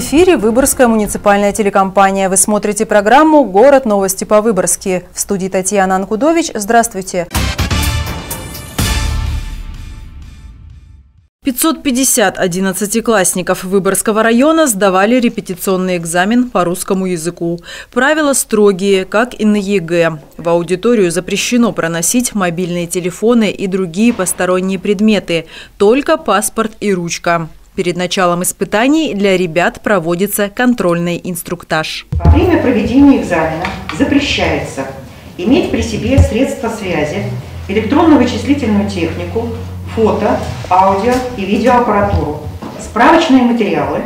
Эфире Выборгская муниципальная телекомпания. Вы смотрите программу «Город. Новости по-выборгски». В студии Татьяна Анкудович. Здравствуйте. 550 одиннадцатиклассников Выборгского района сдавали репетиционный экзамен по русскому языку. Правила строгие, как и на ЕГЭ. В аудиторию запрещено проносить мобильные телефоны и другие посторонние предметы, только паспорт и ручка. Перед началом испытаний для ребят проводится контрольный инструктаж. Во время проведения экзамена запрещается иметь при себе средства связи, электронно-вычислительную технику, фото, аудио и видеоаппаратуру, справочные материалы,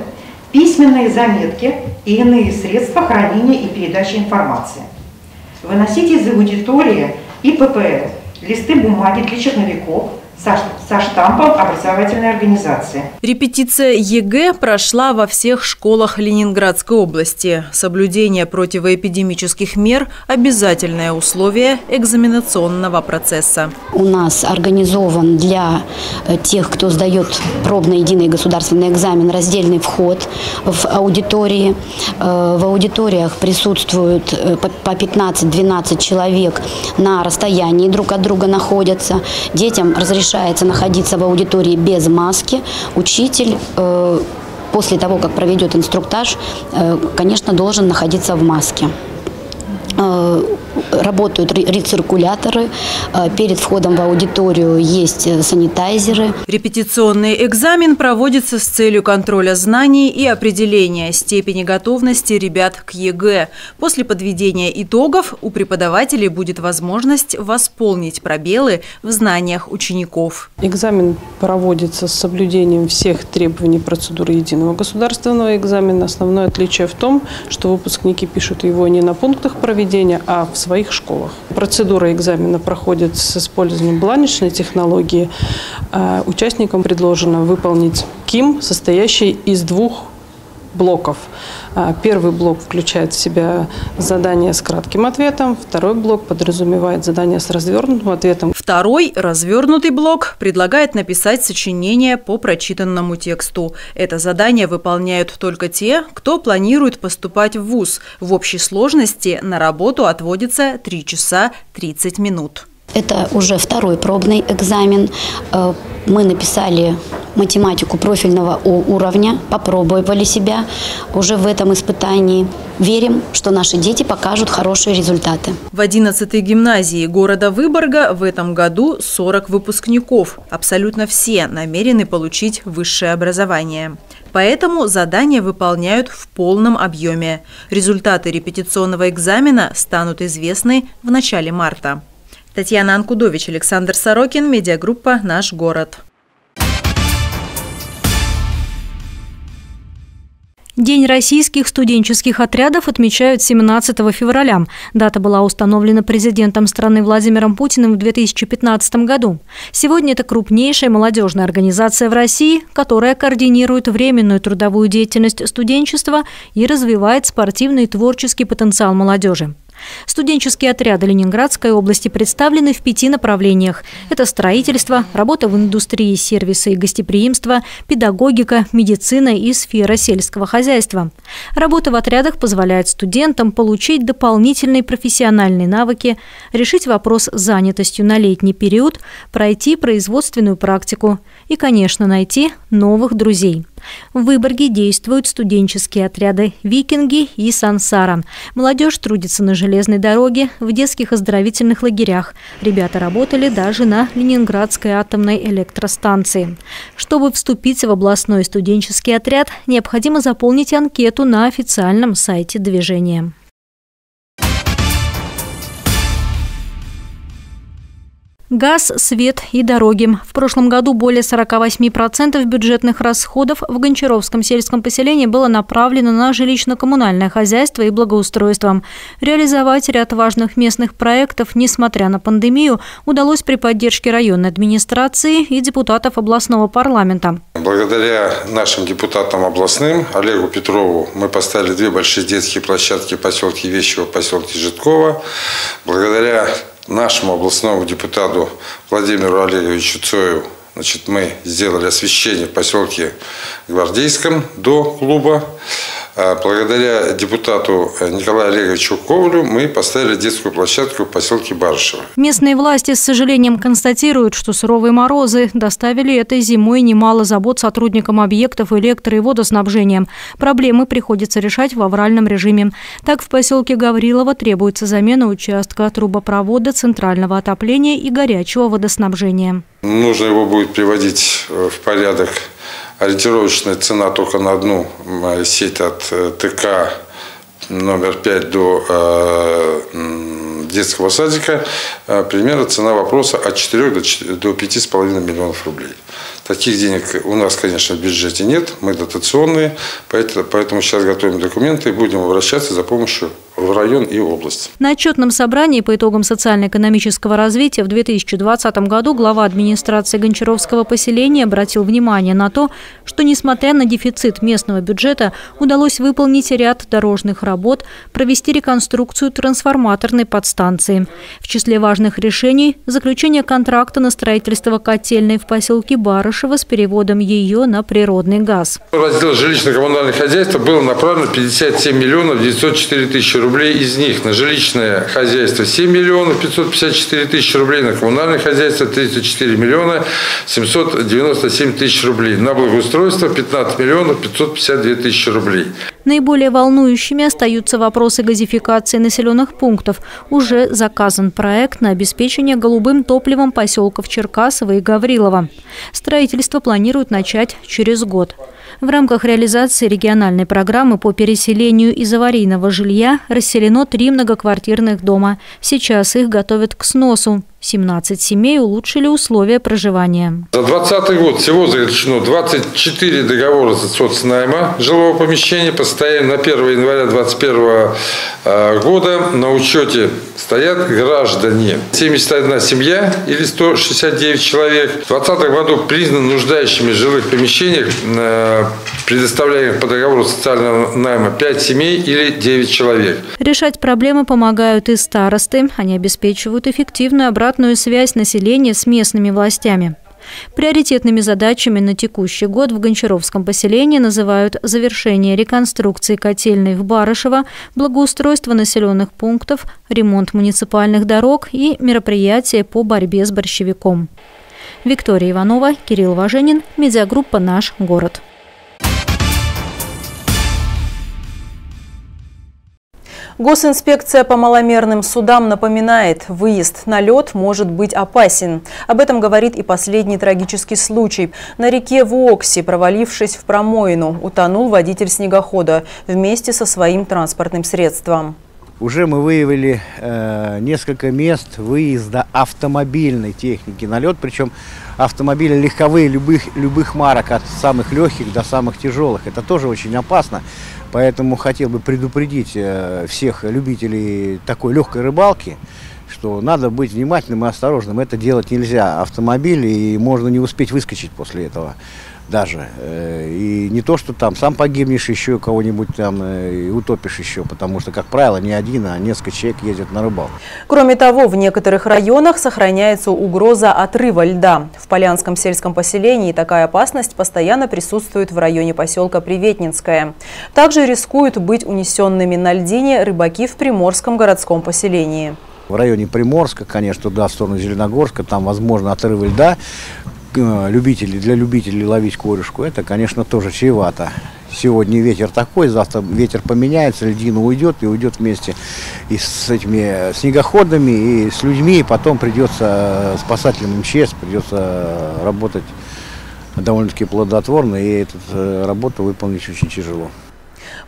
письменные заметки и иные средства хранения и передачи информации. Выносить из аудитории и ППР листы бумаги для черновиков – со штампом образовательной организации. Репетиция ЕГЭ прошла во всех школах Ленинградской области. Соблюдение противоэпидемических мер – обязательное условие экзаменационного процесса. У нас организован для э, тех, кто сдает пробный единый государственный экзамен, раздельный вход в аудитории. Э, в аудиториях присутствуют э, по 15-12 человек на расстоянии друг от друга находятся. Детям разрешается разрешается находиться в аудитории без маски. Учитель э, после того, как проведет инструктаж, э, конечно, должен находиться в маске. Э, работают рециркуляторы, э, перед входом в аудиторию есть э, санитайзеры. Репетиционный экзамен проводится с целью контроля знаний и определения степени готовности ребят к ЕГЭ. После подведения итогов у преподавателей будет возможность восполнить пробелы в знаниях учеников. Экзамен проводится с соблюдением всех требований процедуры единого государственного экзамена. Основное отличие в том, что выпускники пишут его не на пунктах проведения, проведения, а в своих школах. Процедура экзамена проходит с использованием бланочной технологии. А участникам предложено выполнить КИМ, состоящий из двух блоков. А, первый блок включает в себя задание с кратким ответом, второй блок подразумевает задание с развернутым ответом. Второй, развернутый блок, предлагает написать сочинение по прочитанному тексту. Это задание выполняют только те, кто планирует поступать в ВУЗ. В общей сложности на работу отводится 3 часа 30 минут. Это уже второй пробный экзамен. Э, мы написали математику профильного уровня, попробовали себя уже в этом испытании. Верим, что наши дети покажут хорошие результаты. В 11-й гимназии города Выборга в этом году 40 выпускников. Абсолютно все намерены получить высшее образование. Поэтому задания выполняют в полном объеме. Результаты репетиционного экзамена станут известны в начале марта. Татьяна Анкудович, Александр Сорокин, медиагруппа «Наш город». День российских студенческих отрядов отмечают 17 февраля. Дата была установлена президентом страны Владимиром Путиным в 2015 году. Сегодня это крупнейшая молодежная организация в России, которая координирует временную трудовую деятельность студенчества и развивает спортивный и творческий потенциал молодежи. Студенческие отряды Ленинградской области представлены в пяти направлениях. Это строительство, работа в индустрии сервиса и гостеприимства, педагогика, медицина и сфера сельского хозяйства. Работа в отрядах позволяет студентам получить дополнительные профессиональные навыки, решить вопрос с занятостью на летний период, пройти производственную практику и, конечно, найти новых друзей. В Выборге действуют студенческие отряды «Викинги» и «Сансара». Молодежь трудится на железной дороге, в детских оздоровительных лагерях. Ребята работали даже на Ленинградской атомной электростанции. Чтобы вступить в областной студенческий отряд, необходимо заполнить анкету на официальном сайте движения. Газ, свет и дороги. В прошлом году более 48% бюджетных расходов в Гончаровском сельском поселении было направлено на жилищно-коммунальное хозяйство и благоустройство. Реализовать ряд важных местных проектов, несмотря на пандемию, удалось при поддержке районной администрации и депутатов областного парламента. Благодаря нашим депутатам областным, Олегу Петрову, мы поставили две большие детские площадки в поселке Вещево, поселке Житкова. Благодаря нашему областному депутату Владимиру Олеговичу Цою Значит, мы сделали освещение в поселке Гвардейском до клуба. А благодаря депутату Николаю Олеговичу Ковалю мы поставили детскую площадку в поселке Барышево. Местные власти с сожалением констатируют, что суровые морозы доставили этой зимой немало забот сотрудникам объектов электро- и водоснабжения. Проблемы приходится решать в авральном режиме. Так, в поселке Гаврилово требуется замена участка трубопровода центрального отопления и горячего водоснабжения. Нужно его будет приводить в порядок ориентировочная цена только на одну сеть от э, ТК номер 5 до э, детского садика, э, примерно цена вопроса от 4 до 5,5 миллионов рублей. Таких денег у нас, конечно, в бюджете нет, мы дотационные, поэтому, сейчас готовим документы и будем обращаться за помощью район и область. На отчетном собрании по итогам социально-экономического развития в 2020 году глава администрации Гончаровского поселения обратил внимание на то, что, несмотря на дефицит местного бюджета, удалось выполнить ряд дорожных работ, провести реконструкцию трансформаторной подстанции. В числе важных решений – заключение контракта на строительство котельной в поселке Барышево с переводом ее на природный газ. Раздел жилищно-коммунальных хозяйств было направлено 57 миллионов 904 тысячи рублей из них на жилищное хозяйство 7 миллионов 554 тысячи рублей, на коммунальное хозяйство 34 миллиона 797 тысяч рублей, на благоустройство 15 миллионов 552 тысячи рублей. Наиболее волнующими остаются вопросы газификации населенных пунктов. Уже заказан проект на обеспечение голубым топливом поселков Черкасово и Гаврилова. Строительство планируют начать через год. В рамках реализации региональной программы по переселению из аварийного жилья расселено три многоквартирных дома. Сейчас их готовят к сносу. 17 семей улучшили условия проживания. За 2020 год всего заключено 24 договора соцнайма жилого помещения. По состоянию на 1 января 2021 э, года на учете стоят граждане. 71 семья или 169 человек. В 2020 году признаны нуждающими в жилых помещениях, э, предоставляемых по договору социального найма 5 семей или 9 человек. Решать проблемы помогают и старосты. Они обеспечивают эффективную обратную связь населения с местными властями. Приоритетными задачами на текущий год в Гончаровском поселении называют завершение реконструкции котельной в Барышево, благоустройство населенных пунктов, ремонт муниципальных дорог и мероприятия по борьбе с борщевиком. Виктория Иванова, Кирилл Важенин, медиагруппа «Наш город». Госинспекция по маломерным судам напоминает, выезд на лед может быть опасен. Об этом говорит и последний трагический случай. На реке Вокси, провалившись в промоину, утонул водитель снегохода вместе со своим транспортным средством. Уже мы выявили э, несколько мест выезда автомобильной техники на лед, причем автомобили легковые любых, любых марок, от самых легких до самых тяжелых. Это тоже очень опасно. Поэтому хотел бы предупредить э, всех любителей такой легкой рыбалки, что надо быть внимательным и осторожным. Это делать нельзя. Автомобиль, и можно не успеть выскочить после этого даже. Э, и не то, что там сам погибнешь еще, кого-нибудь там э, и утопишь еще, потому что, как правило, не один, а несколько человек ездят на рыбалку. Кроме того, в некоторых районах сохраняется угроза отрыва льда. В Полянском сельском поселении такая опасность постоянно присутствует в районе поселка Приветнинское. Также рискуют быть унесенными на льдине рыбаки в Приморском городском поселении. В районе Приморска, конечно, туда, в сторону Зеленогорска, там возможно отрывы льда. Э, любителей, для любителей ловить корешку, это, конечно, тоже чревато. Сегодня ветер такой, завтра ветер поменяется, льдина уйдет и уйдет вместе и с этими снегоходами, и с людьми, и потом придется спасателям МЧС, придется работать довольно-таки плодотворно, и эту э, работу выполнить очень тяжело.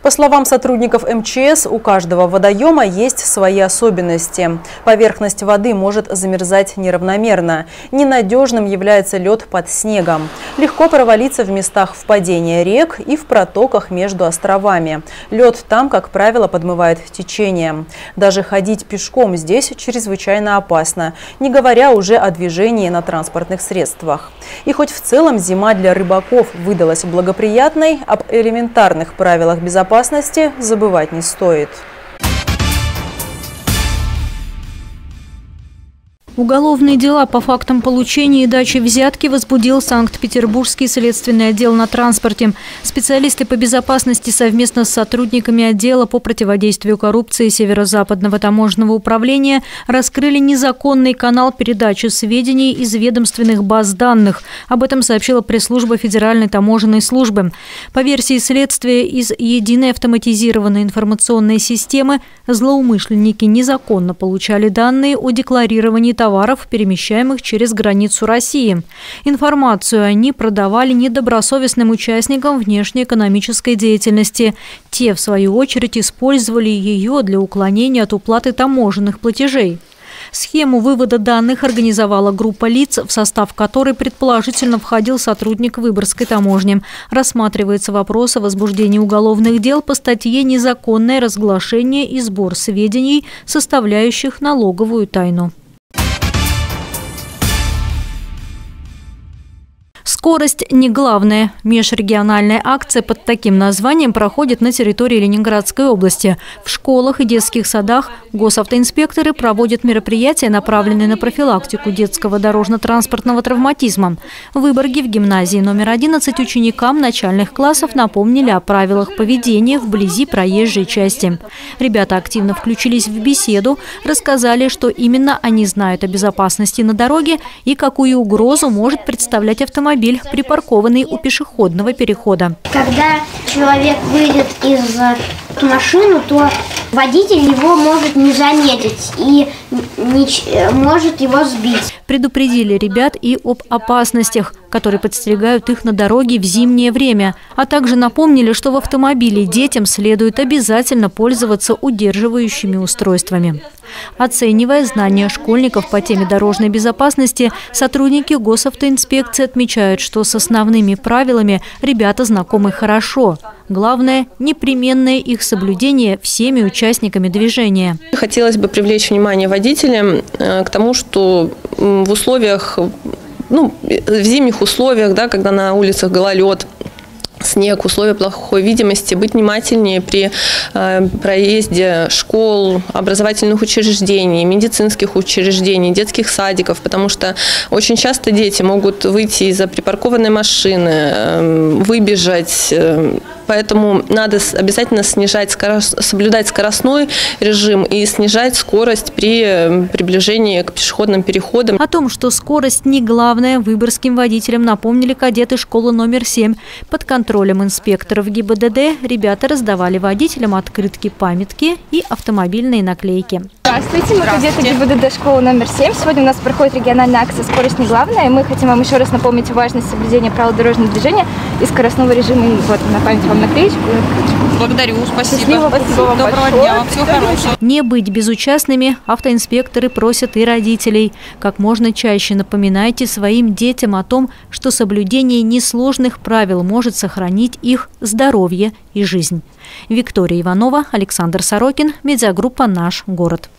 По словам сотрудников МЧС, у каждого водоема есть свои особенности. Поверхность воды может замерзать неравномерно. Ненадежным является лед под снегом. Легко провалиться в местах впадения рек и в протоках между островами. Лед там, как правило, подмывает течение. Даже ходить пешком здесь чрезвычайно опасно, не говоря уже о движении на транспортных средствах. И хоть в целом зима для рыбаков выдалась благоприятной, об элементарных правилах безопасности забывать не стоит. Уголовные дела по фактам получения и дачи взятки возбудил Санкт-Петербургский следственный отдел на транспорте. Специалисты по безопасности совместно с сотрудниками отдела по противодействию коррупции Северо-Западного таможенного управления раскрыли незаконный канал передачи сведений из ведомственных баз данных. Об этом сообщила пресс-служба Федеральной таможенной службы. По версии следствия, из единой автоматизированной информационной системы злоумышленники незаконно получали данные о декларировании товаров товаров, перемещаемых через границу России. Информацию они продавали недобросовестным участникам внешнеэкономической деятельности. Те, в свою очередь, использовали ее для уклонения от уплаты таможенных платежей. Схему вывода данных организовала группа лиц, в состав которой предположительно входил сотрудник Выборгской таможни. Рассматривается вопрос о возбуждении уголовных дел по статье «Незаконное разглашение и сбор сведений, составляющих налоговую тайну». Скорость не главное. Межрегиональная акция под таким названием проходит на территории Ленинградской области. В школах и детских садах госавтоинспекторы проводят мероприятия, направленные на профилактику детского дорожно-транспортного травматизма. В Выборге в гимназии номер 11 ученикам начальных классов напомнили о правилах поведения вблизи проезжей части. Ребята активно включились в беседу, рассказали, что именно они знают о безопасности на дороге и какую угрозу может представлять автомобиль автомобиль, припаркованный у пешеходного перехода. Когда человек выйдет из машины, то водитель его может не заметить и не, может его сбить. Предупредили ребят и об опасностях, которые подстерегают их на дороге в зимнее время, а также напомнили, что в автомобиле детям следует обязательно пользоваться удерживающими устройствами. Оценивая знания школьников по теме дорожной безопасности, сотрудники госавтоинспекции отмечают, что с основными правилами ребята знакомы хорошо. Главное – непременное их соблюдение всеми участниками движения. Хотелось бы привлечь внимание водителям э, к тому, что в условиях ну, в зимних условиях, да, когда на улицах гололед, снег, условия плохой видимости, быть внимательнее при э, проезде школ, образовательных учреждений, медицинских учреждений, детских садиков, потому что очень часто дети могут выйти из-за припаркованной машины, э, выбежать, э, Поэтому надо обязательно снижать скорость, соблюдать скоростной режим и снижать скорость при приближении к пешеходным переходам. О том, что скорость не главное, выборским водителям напомнили кадеты школы номер 7. Под контролем инспекторов ГИБДД ребята раздавали водителям открытки, памятки и автомобильные наклейки. Здравствуйте, мы кадеты ГИБДД школы номер 7. Сегодня у нас проходит региональная акция «Скорость не главная». И мы хотим вам еще раз напомнить важность соблюдения правил дорожного движения и скоростного режима. И вот на память вам наклеечку Благодарю, спасибо. Счастливо, спасибо вам Доброго большое. дня, всего хорошего. Не быть безучастными автоинспекторы просят и родителей. Как можно чаще напоминайте своим детям о том, что соблюдение несложных правил может сохранить их здоровье и жизнь. Виктория Иванова, Александр Сорокин, медиагруппа «Наш город».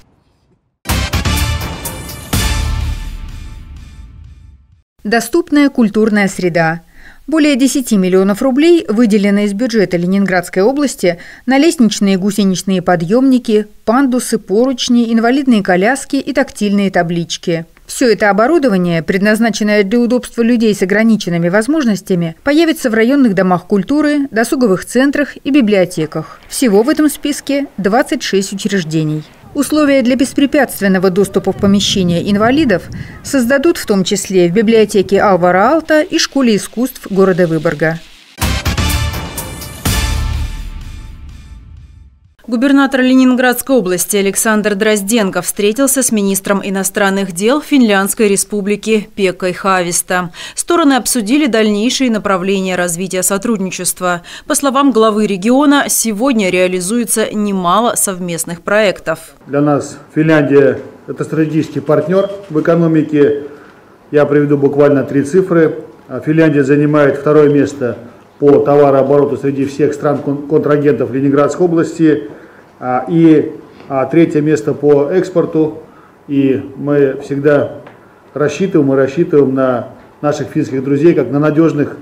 Доступная культурная среда. Более 10 миллионов рублей выделено из бюджета Ленинградской области на лестничные гусеничные подъемники, пандусы, поручни, инвалидные коляски и тактильные таблички. Все это оборудование, предназначенное для удобства людей с ограниченными возможностями, появится в районных домах культуры, досуговых центрах и библиотеках. Всего в этом списке 26 учреждений. Условия для беспрепятственного доступа в помещение инвалидов создадут в том числе в библиотеке Алвара Алта и Школе искусств города Выборга. Губернатор Ленинградской области Александр Дрозденко встретился с министром иностранных дел Финляндской республики Пекой Хависта. Стороны обсудили дальнейшие направления развития сотрудничества. По словам главы региона, сегодня реализуется немало совместных проектов. Для нас Финляндия – это стратегический партнер в экономике. Я приведу буквально три цифры. Финляндия занимает второе место по товарообороту среди всех стран-контрагентов Ленинградской области – а, и а, третье место по экспорту. И мы всегда рассчитываем и рассчитываем на наших финских друзей как на надежных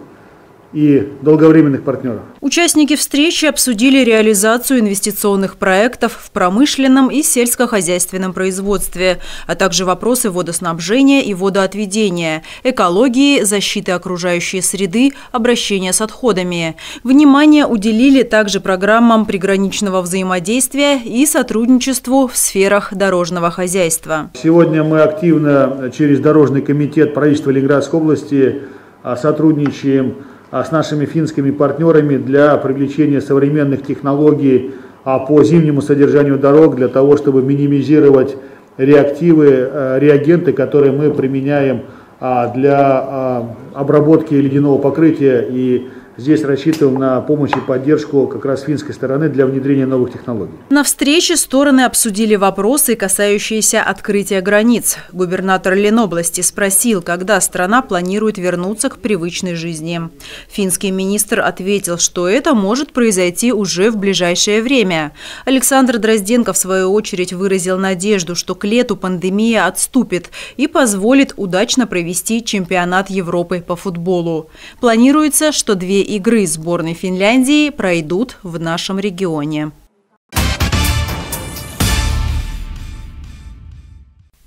и долговременных партнеров. Участники встречи обсудили реализацию инвестиционных проектов в промышленном и сельскохозяйственном производстве, а также вопросы водоснабжения и водоотведения, экологии, защиты окружающей среды, обращения с отходами. Внимание уделили также программам приграничного взаимодействия и сотрудничеству в сферах дорожного хозяйства. Сегодня мы активно через Дорожный комитет правительства Ленинградской области а, сотрудничаем с нашими финскими партнерами для привлечения современных технологий а, по зимнему содержанию дорог, для того, чтобы минимизировать реактивы, а, реагенты, которые мы применяем для обработки ледяного покрытия и Здесь рассчитываем на помощь и поддержку как раз финской стороны для внедрения новых технологий. На встрече стороны обсудили вопросы, касающиеся открытия границ. Губернатор Ленобласти спросил, когда страна планирует вернуться к привычной жизни. Финский министр ответил, что это может произойти уже в ближайшее время. Александр Дрозденко, в свою очередь, выразил надежду, что к лету пандемия отступит и позволит удачно провести чемпионат Европы по футболу. Планируется, что две игры сборной Финляндии пройдут в нашем регионе.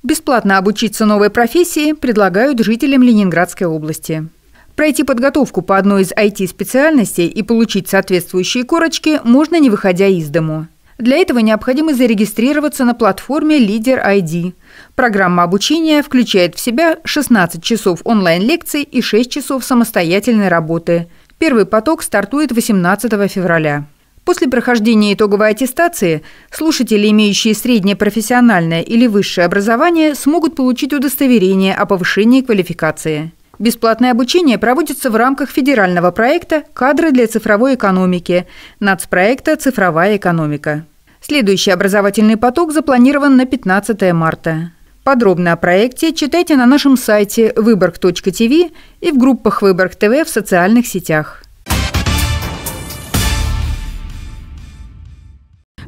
Бесплатно обучиться новой профессии предлагают жителям Ленинградской области. Пройти подготовку по одной из IT-специальностей и получить соответствующие корочки можно не выходя из дому. Для этого необходимо зарегистрироваться на платформе «Лидер ID». Программа обучения включает в себя 16 часов онлайн-лекций и 6 часов самостоятельной работы – Первый поток стартует 18 февраля. После прохождения итоговой аттестации слушатели, имеющие среднее профессиональное или высшее образование, смогут получить удостоверение о повышении квалификации. Бесплатное обучение проводится в рамках федерального проекта «Кадры для цифровой экономики» нацпроекта «Цифровая экономика». Следующий образовательный поток запланирован на 15 марта. Подробно о проекте читайте на нашем сайте выборг.тв и в группах Выборг ТВ в социальных сетях.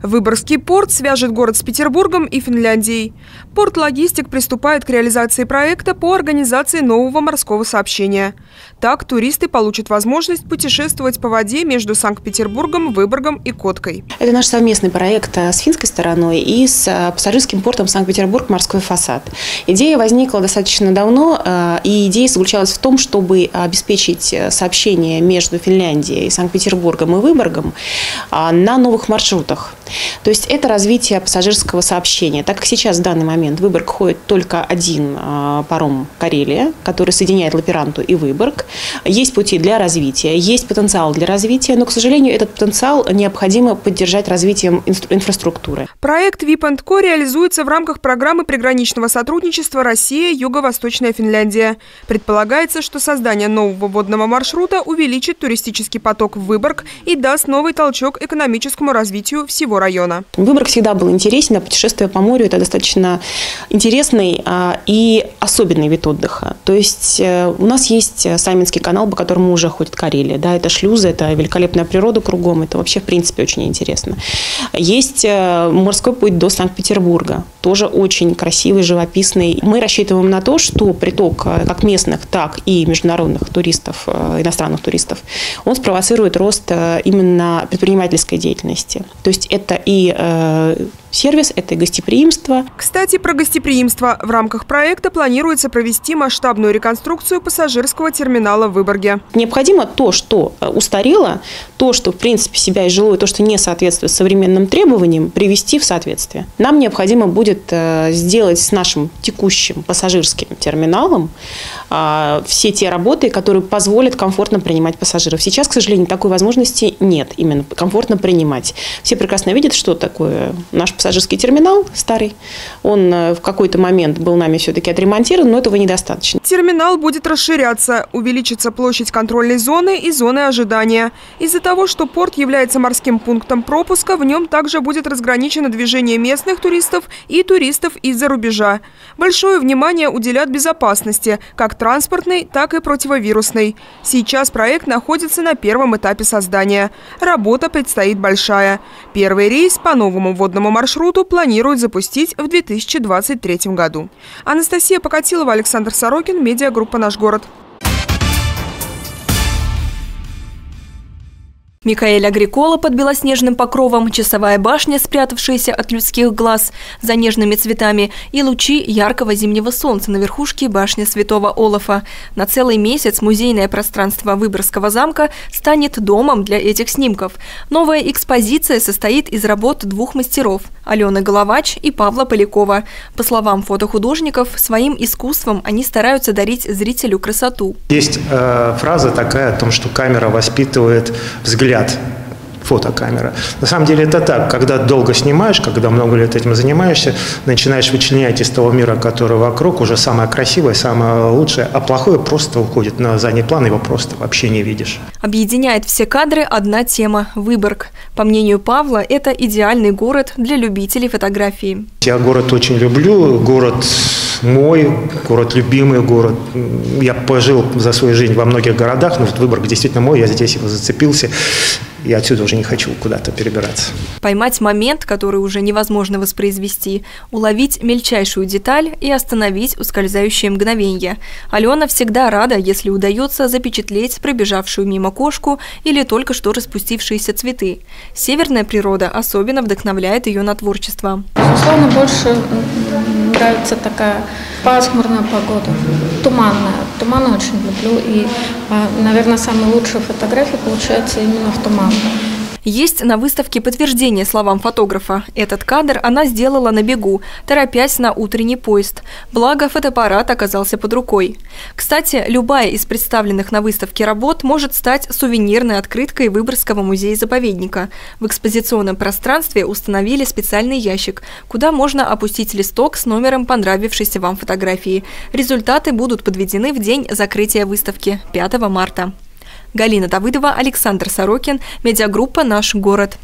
Выборгский порт свяжет город с Петербургом и Финляндией. Порт «Логистик» приступает к реализации проекта по организации нового морского сообщения. Так туристы получат возможность путешествовать по воде между Санкт-Петербургом, Выборгом и Коткой. Это наш совместный проект э, с финской стороной и с э, пассажирским портом Санкт-Петербург «Морской фасад». Идея возникла достаточно давно, э, и идея заключалась в том, чтобы обеспечить сообщение между Финляндией, Санкт-Петербургом и Выборгом на новых маршрутах. То есть это развитие пассажирского сообщения. Так как сейчас в данный момент в Выборг ходит только один а, паром «Карелия», который соединяет Лаперанту и Выборг, есть пути для развития, есть потенциал для развития, но, к сожалению, этот потенциал необходимо поддержать развитием инфраструктуры. Проект VIP Co реализуется в рамках программы приграничного сотрудничества Россия, Юго-Восточная Финляндия. Предполагается, что создание нового водного маршрута увеличит туристический поток в Выборг и даст новый толчок экономическому развитию всего района. Выборг всегда был интересен, а путешествие по морю – это достаточно интересный а, и особенный вид отдыха. То есть э, у нас есть Саминский канал, по которому уже ходит Карелия. Да, это шлюзы, это великолепная природа кругом, это вообще, в принципе, очень интересно. Есть э, морской путь до Санкт-Петербурга, тоже очень красивый, живописный. Мы рассчитываем на то, что приток э, как местных, так и международных туристов, иностранных туристов, он спровоцирует рост именно предпринимательской деятельности. То есть это и э, сервис, это гостеприимство. Кстати, про гостеприимство. В рамках проекта планируется провести масштабную реконструкцию пассажирского терминала в Выборге. Необходимо то, что э, устарело, то, что в принципе себя изжило, и то, что не соответствует современным требованиям, привести в соответствие. Нам необходимо будет э, сделать с нашим текущим пассажирским терминалом все те работы, которые позволят комфортно принимать пассажиров. Сейчас, к сожалению, такой возможности нет, именно комфортно принимать. Все прекрасно видят, что такое наш пассажирский терминал старый. Он э, в какой-то момент был нами все-таки отремонтирован, но этого недостаточно. Терминал будет расширяться. Увеличится площадь контрольной зоны и зоны ожидания. Из-за того, что порт является морским пунктом пропуска, в нем также будет разграничено движение местных туристов и туристов из-за рубежа. Большое внимание уделят безопасности, как транспортной, так и противовирусной. Сейчас проект находится на первом этапе создания. Работа предстоит большая. Первый рейс по новому водному маршруту планируют запустить в 2023 году. Анастасия Покатилова, Александр Сорокин, медиагруппа «Наш город». Микаэль Агрикола под белоснежным покровом, часовая башня, спрятавшаяся от людских глаз за нежными цветами, и лучи яркого зимнего солнца на верхушке башни Святого Олафа. На целый месяц музейное пространство Выборгского замка станет домом для этих снимков. Новая экспозиция состоит из работ двух мастеров – Алены Головач и Павла Полякова. По словам фотохудожников, своим искусством они стараются дарить зрителю красоту. Есть э, фраза такая о том, что камера воспитывает взгляд взгляд фотокамера. На самом деле это так, когда долго снимаешь, когда много лет этим занимаешься, начинаешь вычленять из того мира, который вокруг, уже самое красивое, самое лучшее, а плохое просто уходит на задний план, его просто вообще не видишь. Объединяет все кадры одна тема – Выборг. По мнению Павла, это идеальный город для любителей фотографии. Я город очень люблю, город мой, город любимый город. Я пожил за свою жизнь во многих городах, но вот Выборг действительно мой, я здесь его зацепился и отсюда уже не хочу куда-то перебираться. Поймать момент, который уже невозможно воспроизвести, уловить мельчайшую деталь и остановить ускользающее мгновение. Алена всегда рада, если удается запечатлеть пробежавшую мимо кошку или только что распустившиеся цветы. Северная природа особенно вдохновляет ее на творчество. Безусловно, больше нравится такая пасмурная погода, туманная. Туман очень люблю, и, а, наверное, самые лучшие фотографии получаются именно в туман. Есть на выставке подтверждение словам фотографа. Этот кадр она сделала на бегу, торопясь на утренний поезд. Благо, фотоаппарат оказался под рукой. Кстати, любая из представленных на выставке работ может стать сувенирной открыткой Выборгского музея-заповедника. В экспозиционном пространстве установили специальный ящик, куда можно опустить листок с номером понравившейся вам фотографии. Результаты будут подведены в день закрытия выставки 5 марта. Галина Давыдова, Александр Сорокин, медиагруппа «Наш город».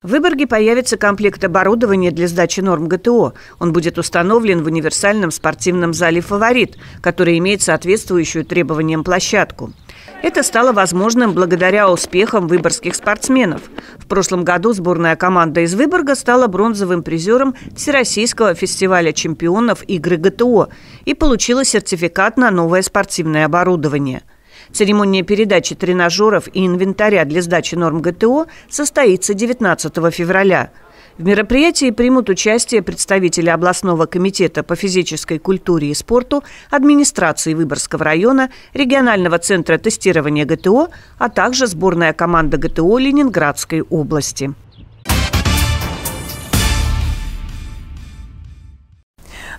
В Выборге появится комплект оборудования для сдачи норм ГТО. Он будет установлен в универсальном спортивном зале «Фаворит», который имеет соответствующую требованиям площадку. Это стало возможным благодаря успехам выборгских спортсменов. В прошлом году сборная команда из Выборга стала бронзовым призером Всероссийского фестиваля чемпионов игры ГТО и получила сертификат на новое спортивное оборудование. Церемония передачи тренажеров и инвентаря для сдачи норм ГТО состоится 19 февраля – в мероприятии примут участие представители областного комитета по физической культуре и спорту, администрации Выборгского района, регионального центра тестирования ГТО, а также сборная команда ГТО Ленинградской области.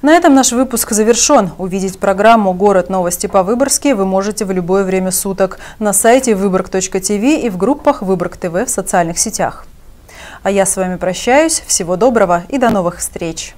На этом наш выпуск завершен. Увидеть программу «Город новости по-выборгски» вы можете в любое время суток на сайте выборг.тв и в группах Выборг ТВ в социальных сетях. А я с вами прощаюсь. Всего доброго и до новых встреч!